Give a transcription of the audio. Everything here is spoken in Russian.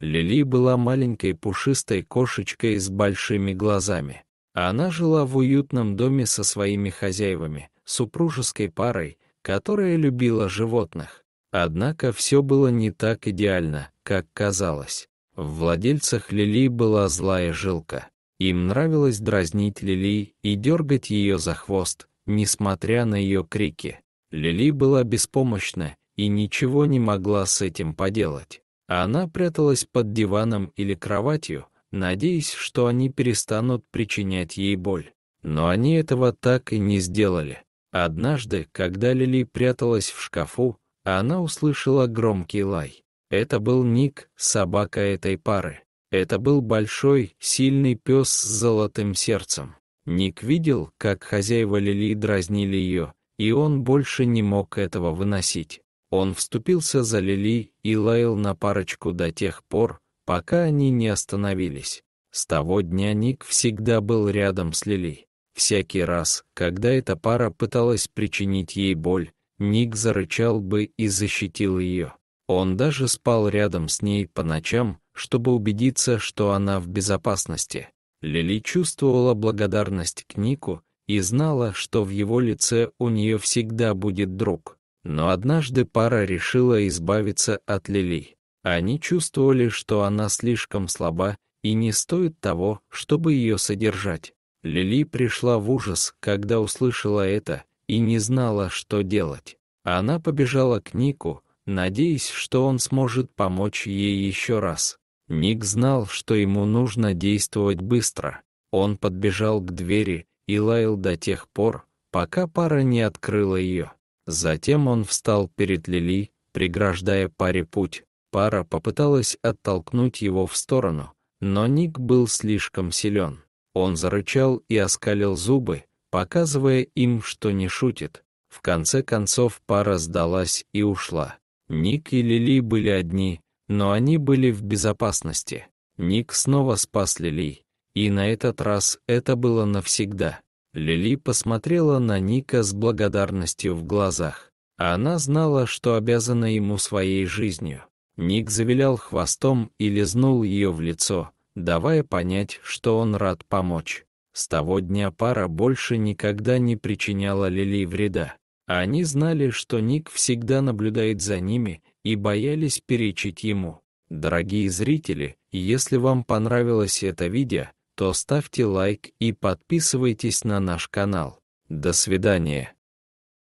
Лили была маленькой пушистой кошечкой с большими глазами. Она жила в уютном доме со своими хозяевами, супружеской парой, которая любила животных. Однако все было не так идеально, как казалось. В владельцах Лили была злая жилка. Им нравилось дразнить Лили и дергать ее за хвост, несмотря на ее крики. Лили была беспомощна и ничего не могла с этим поделать. Она пряталась под диваном или кроватью, надеясь, что они перестанут причинять ей боль. Но они этого так и не сделали. Однажды, когда Лили пряталась в шкафу, она услышала громкий лай. Это был Ник, собака этой пары. Это был большой, сильный пес с золотым сердцем. Ник видел, как хозяева Лили дразнили ее, и он больше не мог этого выносить. Он вступился за Лили и лаял на парочку до тех пор, пока они не остановились. С того дня Ник всегда был рядом с Лили. Всякий раз, когда эта пара пыталась причинить ей боль, Ник зарычал бы и защитил ее. Он даже спал рядом с ней по ночам, чтобы убедиться, что она в безопасности. Лили чувствовала благодарность к Нику и знала, что в его лице у нее всегда будет друг. Но однажды пара решила избавиться от Лили. Они чувствовали, что она слишком слаба и не стоит того, чтобы ее содержать. Лили пришла в ужас, когда услышала это, и не знала, что делать. Она побежала к Нику, надеясь, что он сможет помочь ей еще раз. Ник знал, что ему нужно действовать быстро. Он подбежал к двери и лаял до тех пор, пока пара не открыла ее. Затем он встал перед Лили, преграждая паре путь. Пара попыталась оттолкнуть его в сторону, но Ник был слишком силен. Он зарычал и оскалил зубы, показывая им, что не шутит. В конце концов пара сдалась и ушла. Ник и Лили были одни, но они были в безопасности. Ник снова спас Лили, и на этот раз это было навсегда. Лили посмотрела на Ника с благодарностью в глазах. Она знала, что обязана ему своей жизнью. Ник завилял хвостом и лизнул ее в лицо, давая понять, что он рад помочь. С того дня пара больше никогда не причиняла Лили вреда. Они знали, что Ник всегда наблюдает за ними и боялись перечить ему. Дорогие зрители, если вам понравилось это видео, то ставьте лайк и подписывайтесь на наш канал. До свидания.